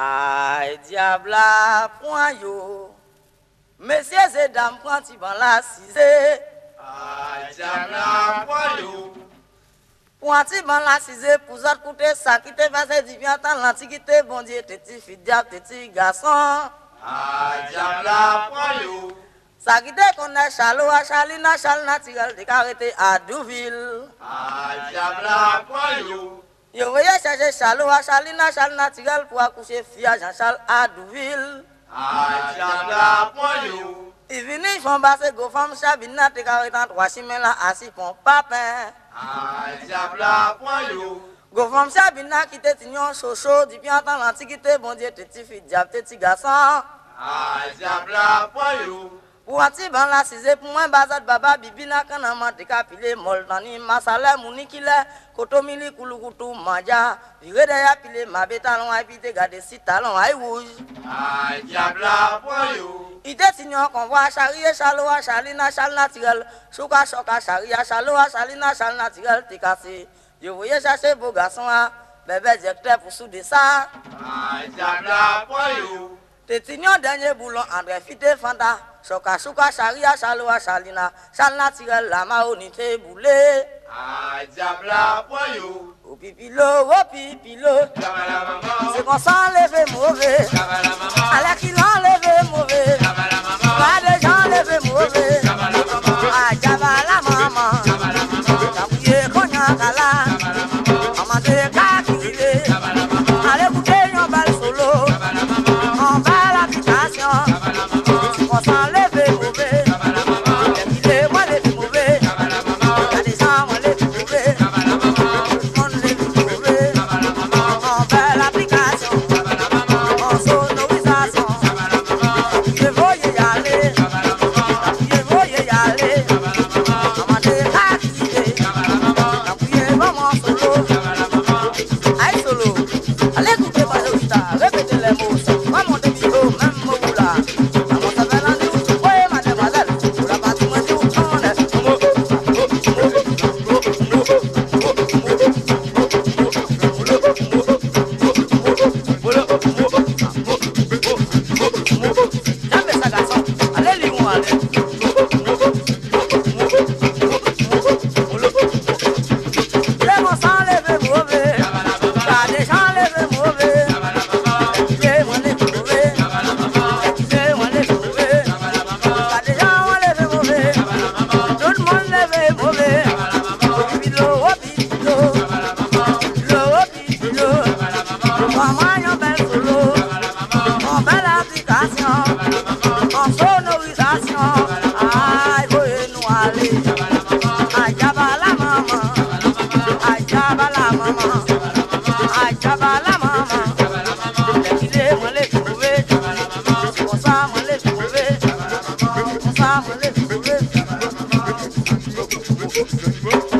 Aïe, diable, point yo. Messieurs et dames, point tu ban la cisée. Aïe, diable, point yo. Point tu ban la cisée pour ça coûter ça qui te fait du bien l'antiquité, bon Dieu, t'es petit fille diable, t'es petit garçon. Aïe, diable, point yo. Ça qui te connaît Chalo à Chalina, Chal naturel, t'es arrêté à Douville. Point yo. Yo voye chache chalo wa chalina chal natigal pou akoushe fia jan chal adouvil. A chan la pon yo. I vini fon base go fam chabin nan te karetan twa shimen la asi pon papen. A chan la pon yo. Go fam chabin nan ki te tinyon chocho di pi an tan lanti ki te bondye te ti fi diap te ti gasan. A chan la pon yo. Kuwati ban la size pumwe bazat baba bibina kana matika pile molnani masala munikile kotomili kulukutu maja virede ya pile mabeta lon abite gade sita lon ai e wuj. Ajabla poyo. Ide ti nyon kon shalowa e shalina shal naturel shuka shoka shariya shalowa shalina shal naturel tikasi. Je voye chache beau garçon a bébé directeur pour souder ça. Ajabla poyo. Point yo. te tignon dernier boulon André fite fanta choka souka charia chaloa chalina chal naturel la maonite boulé Aïe, diable, point yo. Au pipilo, au pipilo, c'est qu'on s'enlève mauvais. Diable, la maman. Qui Gentlemen.